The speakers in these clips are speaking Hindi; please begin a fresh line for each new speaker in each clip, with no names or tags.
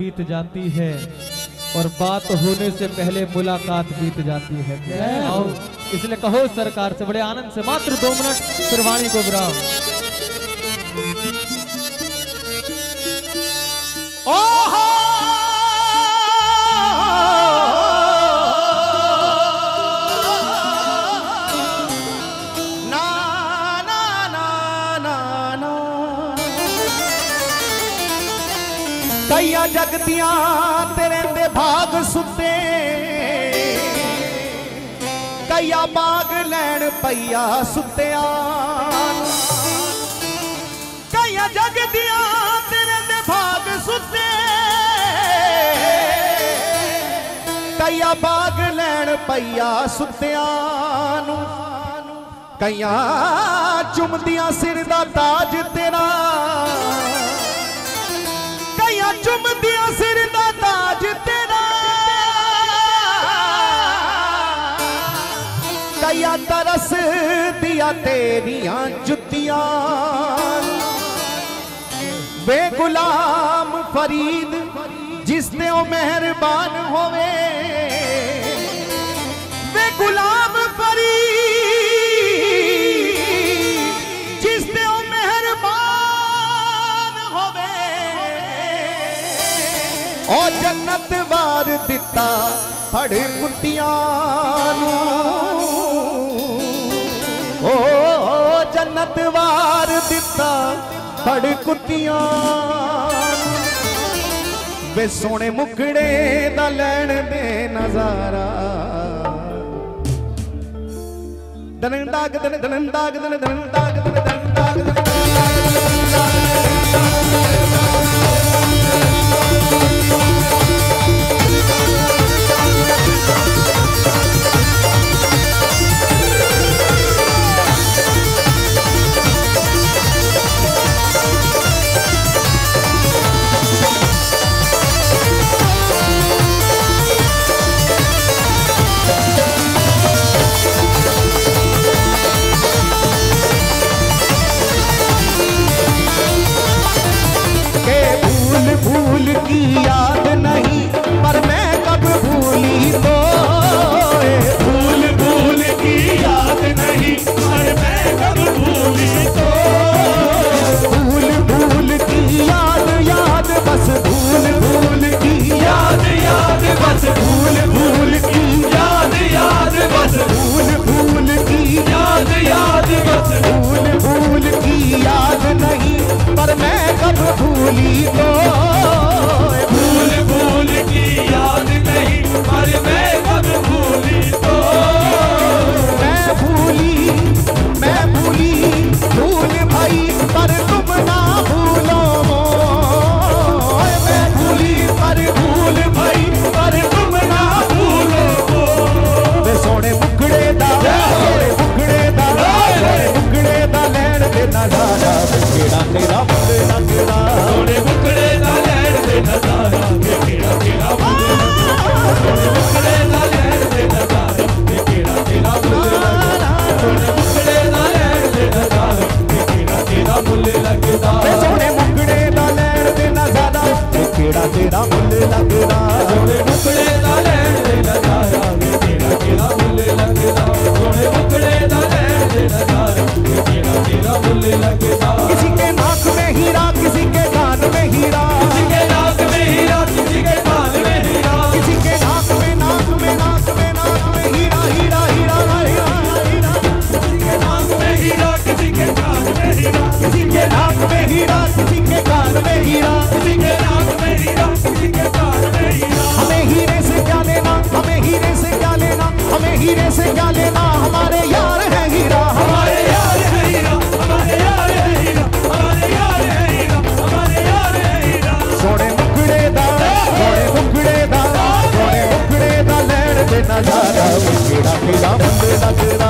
बीत जाती है और बात होने से पहले मुलाकात बीत जाती है। और इसलिए कहो सरकार से बड़े आनंद से मात्र दो मिनट सुरवाणी को विराम।
ओह! ਜਗਦੀਆਂ ਤੇਰੇ ਦੇ ਭਾਗ ਸੁੱਤੇ। ਕਈਆ ਬਾਗ ਲੈਣ ਪਈਆ ਸੁੱਤਿਆ ਕਈਆ ਜਗਦੀਆਂ ਤੇਰੇ ਦੇ ਭਾਗ ਸੁੱਤੇ। ਕਈਆ ਬਾਗ ਲੈਣ ਪਈਆ ਸੁੱਤਿਆ ਨੂੰ। ਕਈਆਂ ਚੁੰਮਦੀਆਂ ਸਿਰ ਦਾ ਤਾਜ ਤੇਰਾ। तरस दिया तेरिया जुतिया। वे गुलाम फरीद जिसने मेहरबान होवे। बे गुलाम फरीद ਉਹ ਜੰਨਤ ਵਾਰ ਦਿੱਤਾ ਫੜ ਕੁੱਤਿਆਂ ਨੂੰ। ਓ ਜੰਨਤ ਵਾਰ ਦਿੱਤਾ ਫੜ ਕੁੱਤਿਆਂ ਵੇ ਸੋਹਣੇ ਮੁਖੜੇ ਦਾ ਲੈਣ ਦੇ ਨਜ਼ਾਰਾ। ਦਨੰਦਾਗ ਦਨ ਦਨੰਦਾਗ ਦਨੰਦਾਗ ਦਨੰਦਾਗ ਦਨੰਦਾਗ Lita Ramon de la Queda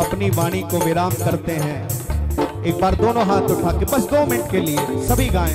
अपनी वाणी को विराम करते हैं। एक बार दोनों हाथ उठा के, बस दो मिनट के लिए सभी गाएँ।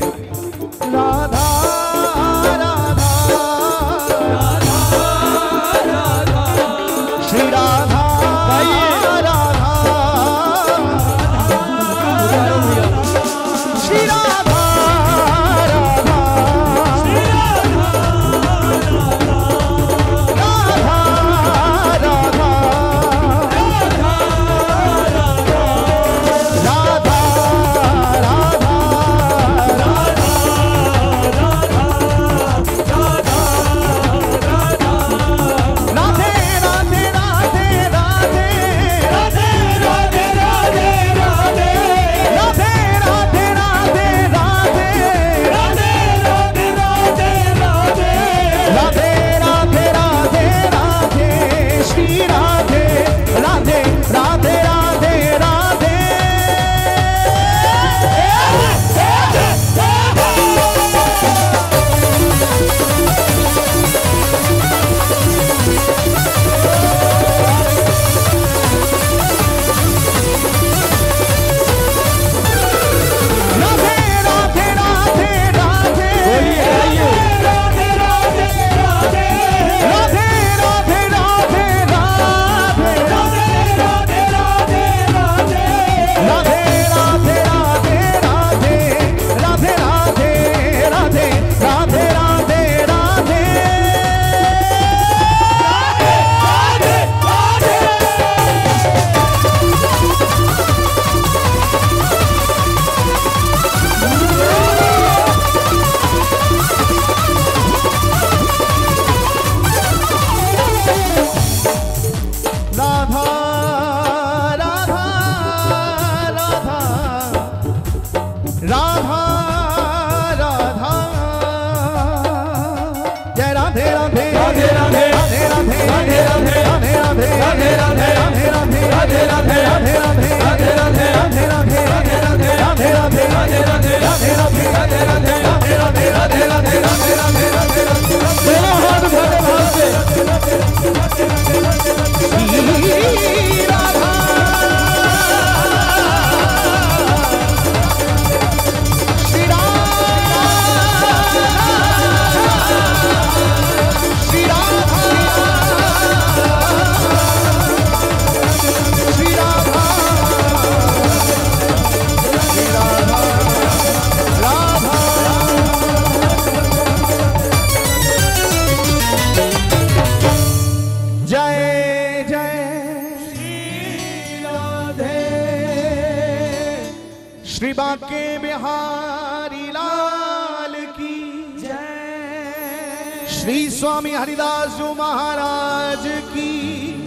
बिहारी लाल की। जय। श्री स्वामी हरिदास जी महाराज की।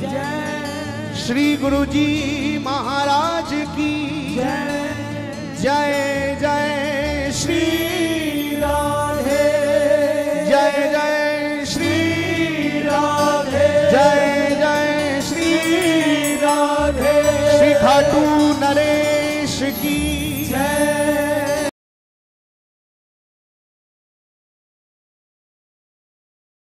जय। श्री गुरु जी महाराज की। जय। जय श्री जय जय श्री जय जय श्री श्री नरेश की।